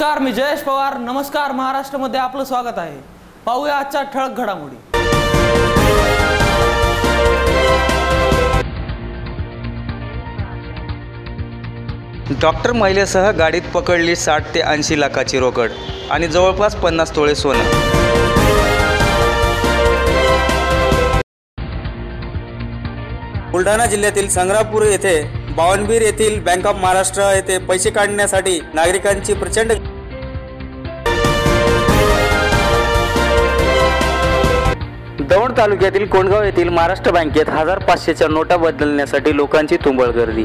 नमस्कार मी जयेश पवार. नमस्कार महाराष्ट्रामध्ये आपलं स्वागत आहे. पाहूया आजच्या ठळक घडामोडी. डॉक्टर महिलेसह गाडीत पकडली साठ ते ऐंशी लाखाची रोकड आणि जवळपास पन्नास तोळे सोनं. बुलढाणा जिल्ह्यातील संग्रापूर येथे बावनबीर येथील बँक ऑफ महाराष्ट्र येथे पैसे काढण्यासाठी नागरिकांची प्रचंड दौंड तालुक्यातील कोंडगाव येथील महाराष्ट्र बँकेत हजार पाचशेच्या नोटा बदलण्यासाठी लोकांची तुंबळ गर्दी.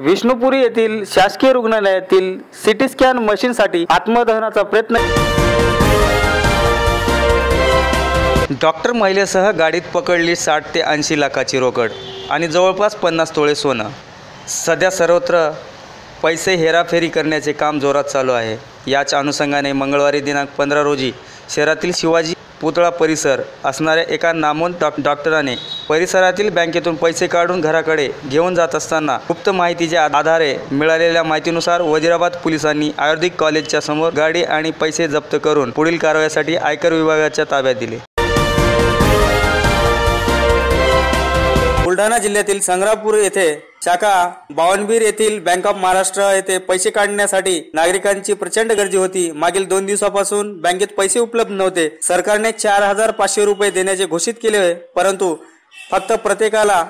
विष्णुपुरी येथील शासकीय रुग्णालयातील सिटी स्कॅन मशीनसाठी आत्मदहनाचा प्रयत्न. डॉक्टर महिलेसह गाडीत पकडली साठ ते ऐंशी लाखाची रोकड आणि जवळपास पन्नास तोळे सोनं. सध्या सर्वत्र पैसे हेराफेरी करण्याचे काम जोरात चालू आहे. याच अनुषंगाने मंगळवारी दिनांक पंधरा रोजी शहरातील शिवाजी पुतळा परिसर असणाऱ्या एका नामवंत डॉ डॉक्टराने परिसरातील बँकेतून पैसे काढून घराकडे घेऊन जात असताना गुप्त माहितीच्या आधारे मिळालेल्या माहितीनुसार वजिराबाद पोलिसांनी आयुर्वेदिक कॉलेजच्या समोर गाडी आणि पैसे जप्त करून पुढील कारवाईसाठी आयकर विभागाच्या ताब्यात दिले. बुलढाणा जिल्ह्यातील संग्रापूर येथे शाखा बावनबीर येथील बँक ऑफ महाराष्ट्र येथे पैसे काढण्यासाठी नागरिकांची प्रचंड गर्दी होती. मागील दोन दिवसापासून बँकेत पैसे उपलब्ध नव्हते. सरकारने चार हजार पाचशे रुपये देण्याचे घोषित केले परंतु फक्त प्रत्येकाला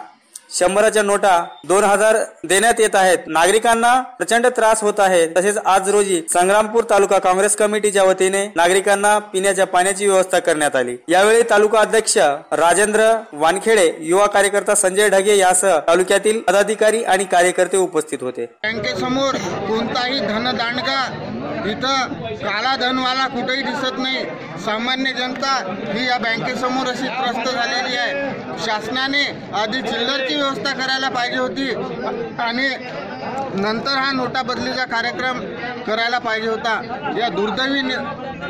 शंभराच्या नोटा दोन हजार देण्यात येत आहेत. नागरिकांना प्रचंड त्रास होत आहे. तसेच आज रोजी संग्रामपूर तालुका काँग्रेस कमिटीच्या वतीने नागरिकांना पिण्याच्या पाण्याची व्यवस्था करण्यात आली. यावेळी तालुका अध्यक्ष राजेंद्र वानखेडे युवा कार्यकर्ता संजय ढगे यासह तालुक्यातील पदाधिकारी आणि कार्यकर्ते उपस्थित होते. बँकेसमोर कोणताही धनदांडगा इथं काला धनवाला कुठेही दिसत नाही. सामान्य जनता ही या बँकेसमोर अशी त्रस्त झालेली आहे. शासनाने आधी चिल्लरची व्यवस्था करायला पाहिजे होती आणि नंतर हा नोटा बदलीचा कार्यक्रम करायला पाहिजे होता. या दुर्दैवी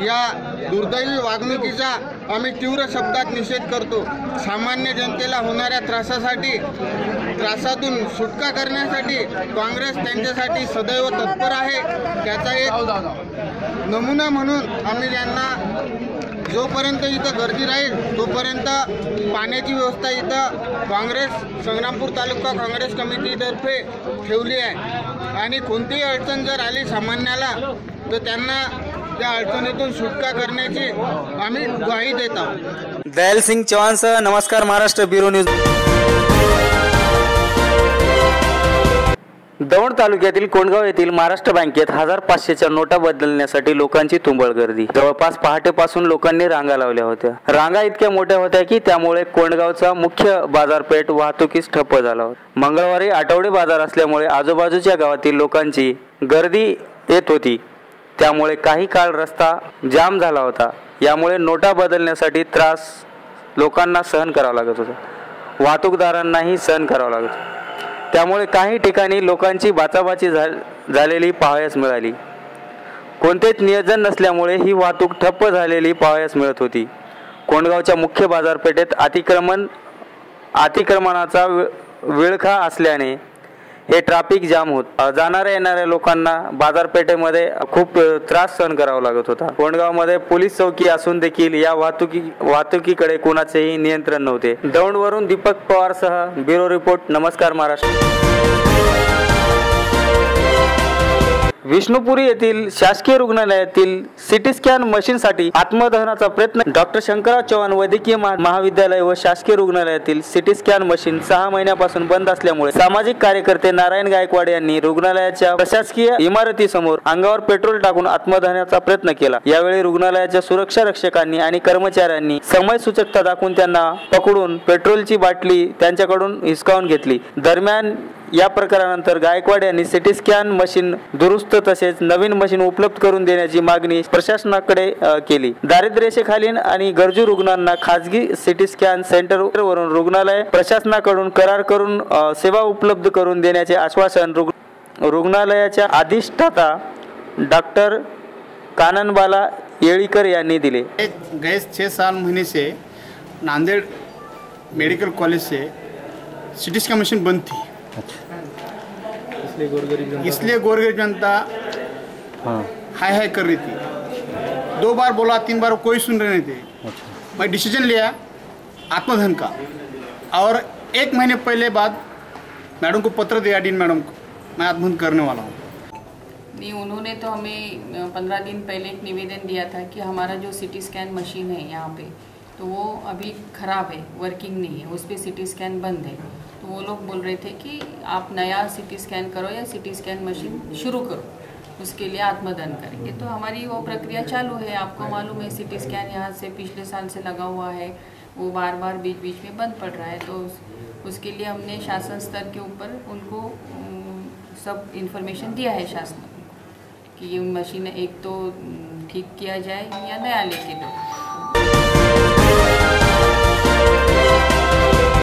या दुर्दैवी वागणुकीचा आम्ही तीव्र शब्दात निषेध करतो. सामान्य जनतेला होणाऱ्या त्रासासाठी त्रासातून सुटका करण्यासाठी काँग्रेस त्यांच्यासाठी सदैव तत्पर आहे. त्याचा एक नमुना म्हणून आम्ही त्यांना जोपर्यंत इथं गर्दी राहील तोपर्यंत पाण्याची व्यवस्था इथं काँग्रेस संग्रामपूर तालुका काँग्रेस कमिटीतर्फे ठेवली आहे. आणि कोणतीही अडचण जर आली सामान्याला तर त्यांना त्या अडचणीतून सुटका करण्याची आम्ही ग्वाही देत आहोत. दयाल सिंग चव्हाणसह नमस्कार महाराष्ट्र ब्युरो न्यूज. दौंड तालुक्यातील कोंडगाव येथील महाराष्ट्र बँकेत हजार पाचशेच्या नोटा बदलण्यासाठी लोकांची तुंबळ गर्दी. जवळपास पहाटेपासून लोकांनी रांगा लावल्या होत्या. रांगा इतक्या मोठ्या होत्या की त्यामुळे कोंडगावचा मुख्य बाजारपेठ वाहतुकीस ठप्प झाला होता. मंगळवारी आठवडे बाजार असल्यामुळे आजूबाजूच्या गावातील लोकांची गर्दी येत होती. त्यामुळे काही काळ रस्ता जाम झाला होता. यामुळे नोटा बदलण्यासाठी त्रास लोकांना सहन करावा लागत होता. वाहतूकदारांनाही सहन करावं लागत त्यामुळे काही ठिकाणी लोकांची बाचाबाची झा झालेली पाहायस मिळाली. कोणतेच नियोजन नसल्यामुळे ही वाहतूक ठप्प झालेली पाहायस मिळत होती. कोंडगावच्या मुख्य बाजारपेठेत अतिक्रमण अतिक्रमणाचा विळखा असल्याने हे ट्रॅफिक जाम होत. जाणाऱ्या येणाऱ्या लोकांना बाजारपेठेमध्ये खूप त्रास सहन करावा लागत होता. कोंडगावमध्ये पोलीस चौकी असून देखील या वाहतुकी वाहतुकीकडे कोणाचेही नियंत्रण नव्हते. दौंडवरून दीपक पवारसह ब्युरो रिपोर्ट. नमस्कार महाराष्ट्र. विष्णुपुरी येथील शासकीय रुग्णालयातील सिटी स्कॅन मशीनसाठी आत्मदहनाचा प्रयत्न डॉक्टर शंकरराव चव्हाण वैद्यकीय महा- महाविद्यालय व शासकीय रुग्णालयातील सिटी स्कॅन मशीन सहा महिन्यापासून बंद असल्यामुळे सामाजिक कार्यकर्ते नारायण गायकवाड यांनी रुग्णालयाच्या प्रशासकीय इमारतीसमोर अंगावर पेट्रोल टाकून आत्मदहनाचा प्रयत्न केला. यावेळी रुग्णालयाच्या सुरक्षा रक्षकांनी आणि कर्मचाऱ्यांनी समय सूचकता दाखवून त्यांना पकडून पेट्रोलची बाटली त्यांच्याकडून हिसकावून घेतली. दरम्यान या प्रकारानंतर गायकवाड यांनी सिटी स्कॅन मशीन दुरुस्त तसेच नवीन मशीन उपलब्ध करून देण्याची मागणी प्रशासनाकडे केली. दारिद्र्यरेषेखालील आणि गरजू रुग्णांना खाजगी सिटी स्कॅन सेंटरवरून रुग्णालय प्रशासनाकडून करार करून सेवा उपलब्ध करून देण्याचे आश्वासन रुग्णालयाच्या अधिष्ठाता डॉक्टर काननबाला येळीकर यांनी दिले. गए छः साल महीने से नांदेड़ मेडिकल कॉलेज से स्कॅन स्कैन मशीन बंद थी। इसलिए गोरगरीब जनता इसलिए गोरगरीब जनता हाँ। हाय हाय कर रही थी। दो बार बोला तीन बार कोई सुन रहे नहीं थे। मैं डिसीज़न लिया आत्मधन का। और एक महीने पहले बाद मैडम को पत्र दिया डीन मैडम को। मैं आत्मधन करने वाला हूँ। नहीं उन्होंने तो हमें पंद्रह दिन पहले एक निवेदन दिया था कि हमारा जो सिटी स्कैन मशीन है यहाँ पे तो वो अभी ख़राब है वर्किंग नहीं है। उस पर सिटी स्कैन बंद है। तो वो लोग बोल रहे थे कि आप नया सिटी स्कैन करो या सिटी स्कैन मशीन शुरू करो उसके लिए आत्मदान करेंगे। तो हमारी वो प्रक्रिया चालू है आपको मालूम है सिटी स्कैन यहाँ से पिछले साल से लगा हुआ है वो बार बार बीच बीच में बंद पड़ रहा है तो उस, उसके लिए हमने शासन स्तर के ऊपर उनको सब इन्फॉर्मेशन दिया है शासन को कि ये मशीन एक तो ठीक किया जाए या नया लेके दो।